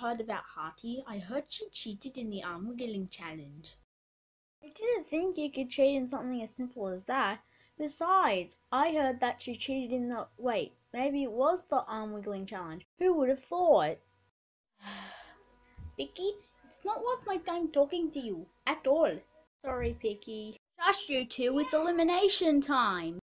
heard about Hearty. I heard she cheated in the armwiggling challenge. I didn't think you could cheat in something as simple as that. Besides, I heard that she cheated in the wait, maybe it was the arm wiggling challenge. Who would have thought? Picky, it's not worth my time talking to you at all. Sorry, Picky. Shush you two, it's elimination time.